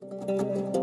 Música